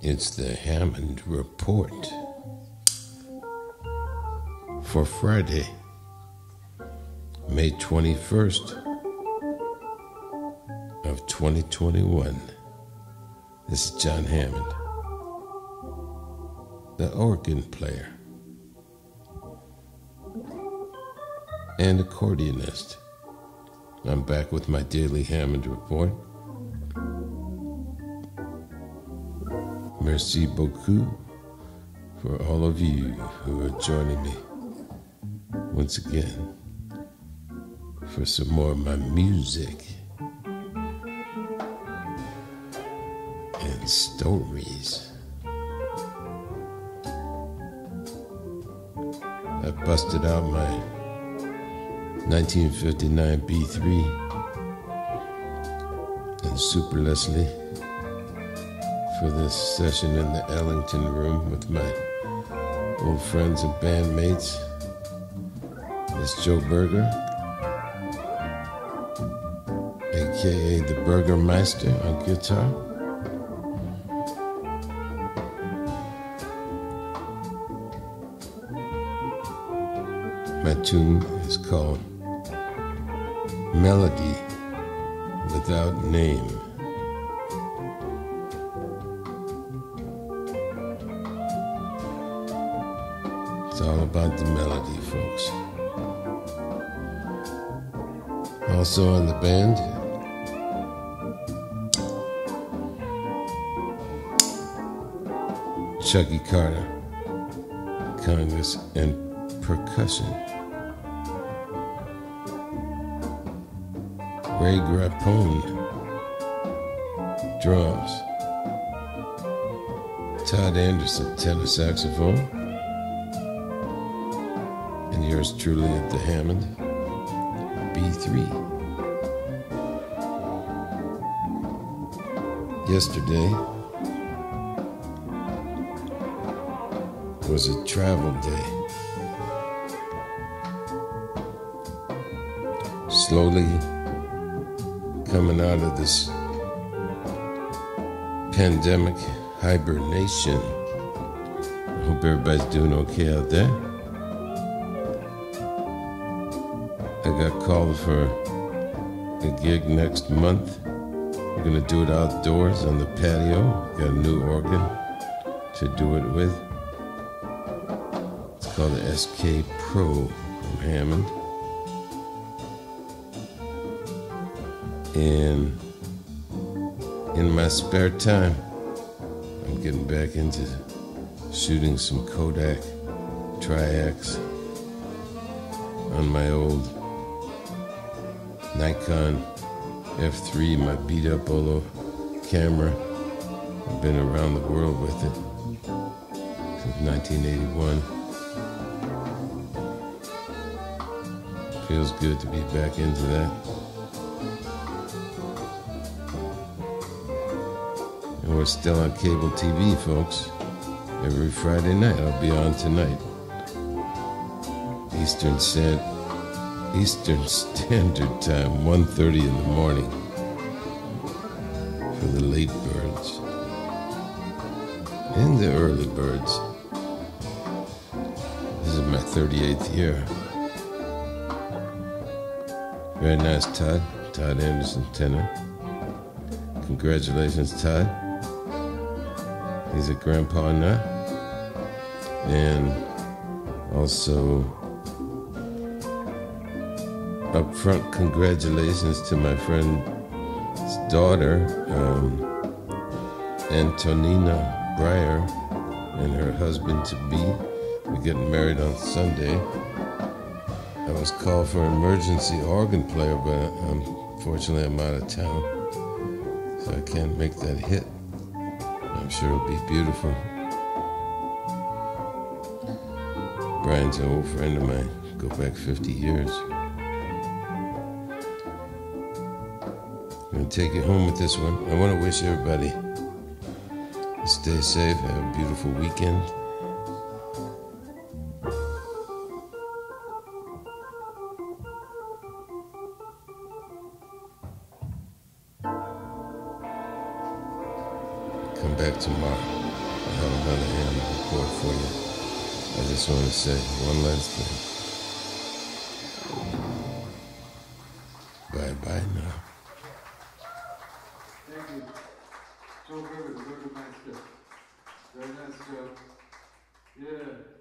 It's the Hammond Report for Friday, May 21st of 2021. This is Jon Hammond, the organ player and accordionist. I'm back with my daily Hammond Report. Merci beaucoup for all of you who are joining me once again for some more of my music and stories. I busted out my 1959 B3 and Super Leslie for this session in the Ellington room with my old friends and bandmates. It's Joe Berger, aka the Burgermeister on guitar. My tune is called Melody Without Name. It's all about the melody, folks. Also on the band, Chuggy Carter, congas and percussion. Ray Grappone, drums. Todd Anderson, tenor saxophone. Yours truly at the Hammond B3. Yesterday was a travel day. Slowly coming out of this pandemic hibernation. Hope everybody's doing okay out there. I got called for a gig next month. We're gonna do it outdoors on the patio. Got a new organ to do it with. It's called the SK Pro from Hammond. And in my spare time, I'm getting back into shooting some Kodak Tri-X on my old Nikon F3, my beat up Olo camera. I've been around the world with it since 1981. Feels good to be back into that. And we're still on cable TV, folks. Every Friday night, I'll be on tonight. Eastern Standard, Eastern Standard Time, 1.30 in the morning for the late birds and the early birds. This is my 38th year. Very nice, Todd. Todd Anderson, tenor. Congratulations, Todd. He's a grandpa now. And also, upfront congratulations to my friend's daughter, um, Antonina Breyer, and her husband to be. We're getting married on Sunday. I was called for an emergency organ player, but unfortunately I'm out of town, so I can't make that hit. I'm sure it'll be beautiful. Brian's an old friend of mine, go back 50 years. I'm gonna take you home with this one. I want to wish everybody stay safe, have a beautiful weekend. Come back tomorrow. I have another Hammond report for you. I just want to say one last thing. Bye bye now. You. Joe Rivers, very nice job. Very nice job. Yeah.